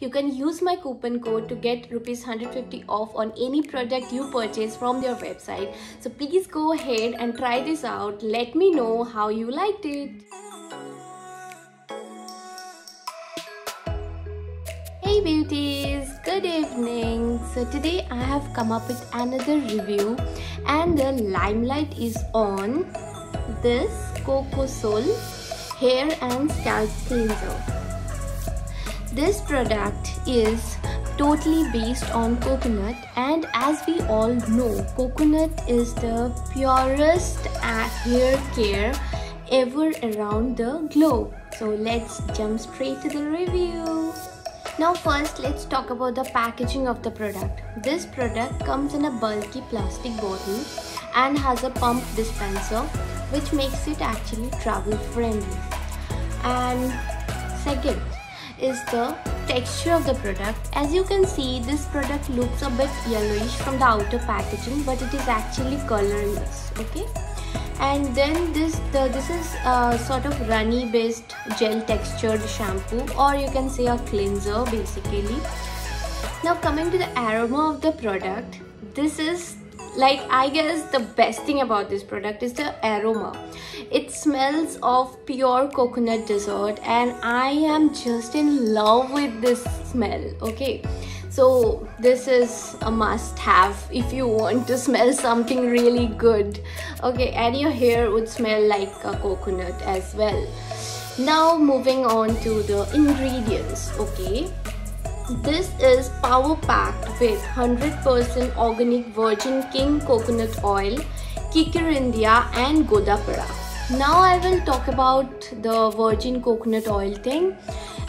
you can use my coupon code to get rupees 150 off on any product you purchase from their website so please go ahead and try this out let me know how you liked it Hey beauties, good evening. So today I have come up with another review and the limelight is on this Cocosoul hair and scalp cleanser. This product is totally based on coconut and as we all know coconut is the purest hair care ever around the globe. So let's jump straight to the review. Now first let's talk about the packaging of the product. This product comes in a bulky plastic bottle and has a pump dispenser which makes it actually travel friendly. And second is the texture of the product. As you can see this product looks a bit yellowish from the outer packaging but it is actually colorless. Okay and then this the, this is a sort of runny based gel textured shampoo or you can say a cleanser basically now coming to the aroma of the product this is like i guess the best thing about this product is the aroma. It smells of pure coconut dessert and i am just in love with this smell okay? So this is a must have if you want to smell something really good okay? And your hair would smell like a coconut as well. Now moving on to the ingredients okay this is power packed with 100% organic virgin king coconut oil kikir india and godapara now i will talk about the virgin coconut oil thing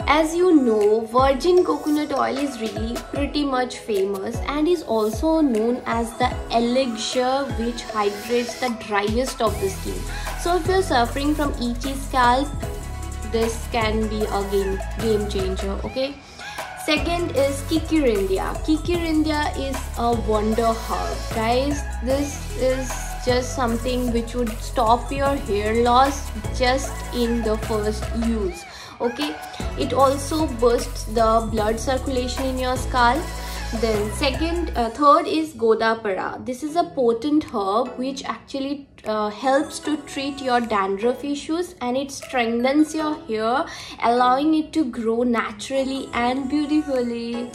as you know, virgin coconut oil is really pretty much famous and is also known as the elixir which hydrates the driest of the skin. So if you're suffering from itchy scalp, this can be a game, game changer, okay? Second is Kikirindiya. Kikirindiya is a wonder herb, guys. This is just something which would stop your hair loss just in the first use okay it also bursts the blood circulation in your scalp then second uh, third is godapara. This is a potent herb which actually uh, helps to treat your dandruff issues and it strengthens your hair allowing it to grow naturally and beautifully.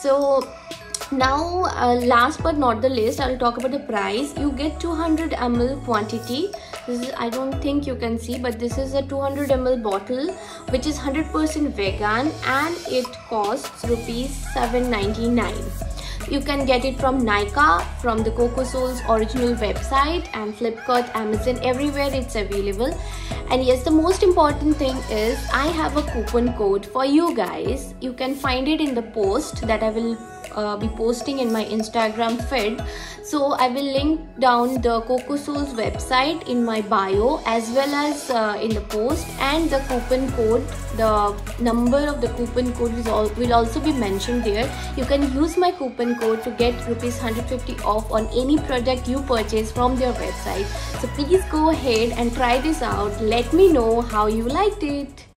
So now uh, last but not the least i'll talk about the price you get 200 ml quantity this is i don't think you can see but this is a 200 ml bottle which is 100% vegan and it costs rupees 799 you can get it from Nykaa, from the Cocosoul's original website and Flipkart, Amazon, everywhere it's available. And yes, the most important thing is I have a coupon code for you guys. You can find it in the post that I will uh, be posting in my Instagram feed. So I will link down the Cocosoul's website in my bio as well as uh, in the post and the coupon code. The number of the coupon code all, will also be mentioned there. You can use my coupon code to get rupees 150 off on any product you purchase from their website. So please go ahead and try this out. Let me know how you liked it.